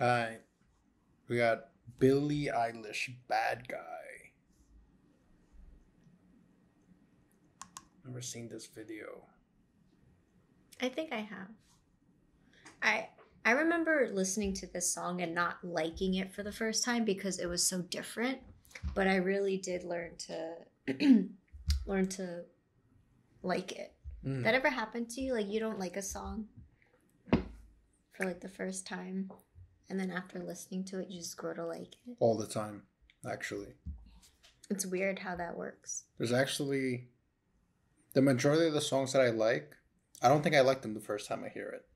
Alright. We got Billie Eilish, Bad Guy. Never seen this video. I think I have. I I remember listening to this song and not liking it for the first time because it was so different, but I really did learn to learn to like it. Mm. That ever happened to you? Like you don't like a song for like the first time and then after listening to it you just grow to like it. All the time, actually. It's weird how that works. There's actually the majority of the songs that I like, I don't think I like them the first time I hear it.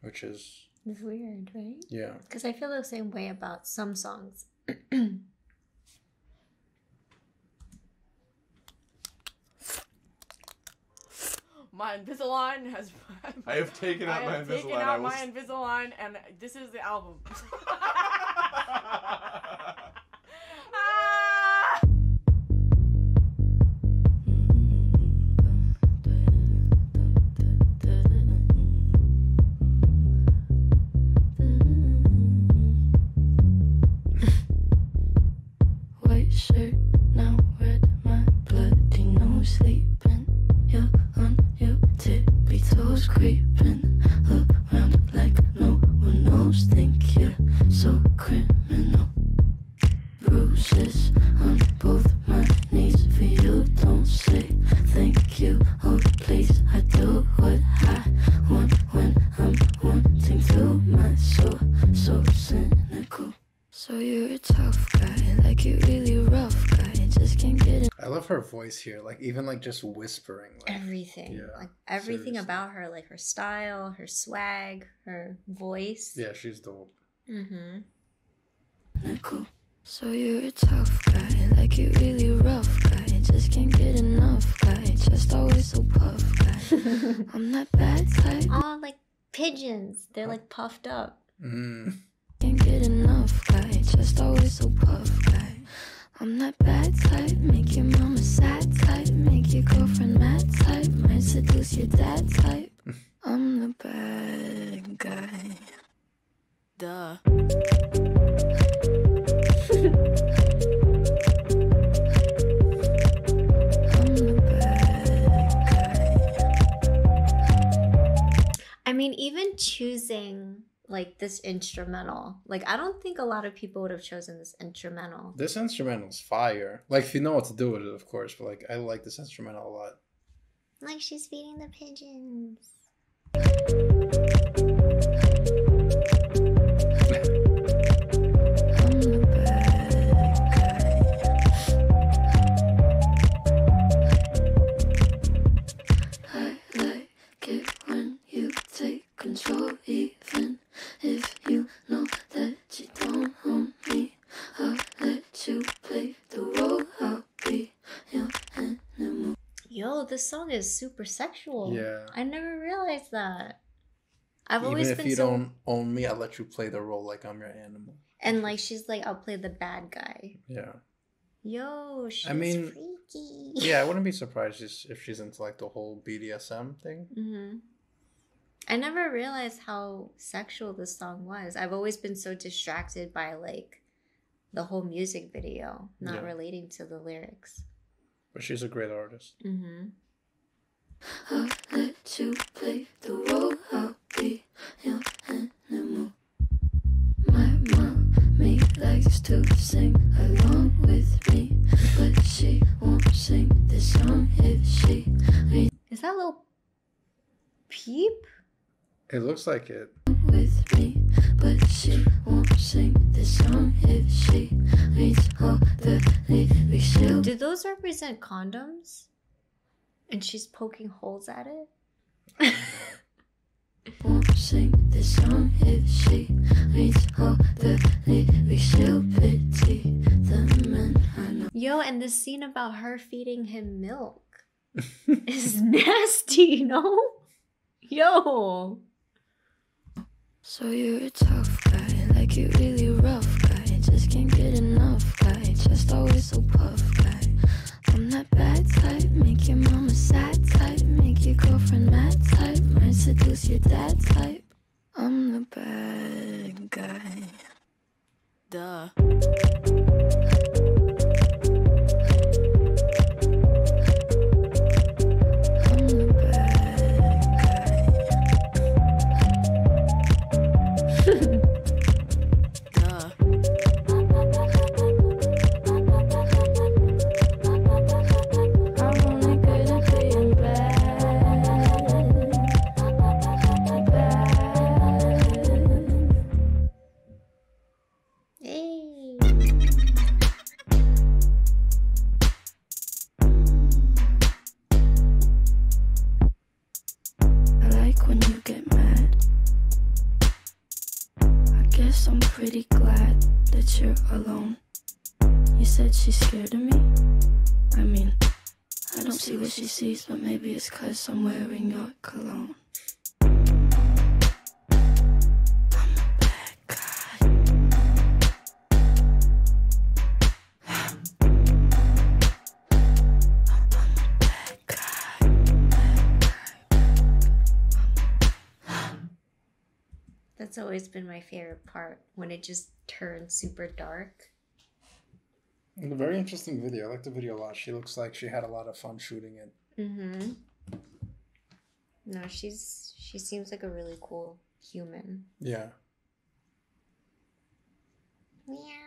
Which is It's weird, right? yeah. Because I feel the same way about some songs. My Invisalign has. I have taken out I my have taken Invisalign. I out was- my Invisalign, and this is the album. Ah! White shirt, now red, my bloody nose sleeping. Toes, creeping love her voice here. Like even like just whispering. Like, everything. Yeah, like everything seriously. about her, like her style, her swag, her voice. yeah, she's dope. Mm-hmm. Nickel. So you're a tough guy, like you really rough guy. Just can't get enough guy. Just always so puff guy. I'm that bad type. Oh, like pigeons. They're like puffed up. Mm. Can't get enough guy. Just always so puff guy. I'm that bad type. Make your mama sad type. Make your girlfriend mad type. Might seduce your dad type. I'm the bad guy. Duh. I'm the bad guy. I mean, even choosing like this instrumental, like I don't think a lot of people would have chosen this instrumental. This instrumental's fire. Like if you know what to do with it, of course. But like I like this instrumental a lot. Like she's feeding the pigeons. This song is super sexual. Yeah. I never realized that. I've Even always if been you so don't own me, I'll let you play the role like I'm your animal. and like she's like, I'll play the bad guy. Yeah. Yo, she's mean, freaky. Yeah, I wouldn't be surprised if she's into like the whole BDSM thing. hmm I never realized how sexual this song was. I've always been so distracted by like the whole music video, not Yeah. relating to the lyrics. But she's a great artist. Mm-hmm. I'll let you play the role. I'll be your animal. My mommy likes to sing along with me, but she won't sing this song if she Is that Lil Peep? It looks like it. with me, but she won't sing this song if she reads all the lyrics. Do those represent condoms? And she's poking holes at it? won't sing this song if she reads all the lyrics. She'll pity the men I know. Yo, and the scene about her feeding him milk is nasty, no? Yo. So you're a tough guy, like you really rough your dad's life. You're alone. You said she's scared of me? I mean, I don't see what she sees, but maybe it's cause I'm wearing your cologne. That's always been my favorite part when it just turns super dark. And a very interesting video. I like the video a lot. She looks like she had a lot of fun shooting it. Mm-hmm. No, she's she seems like a really cool human. Yeah. Meow.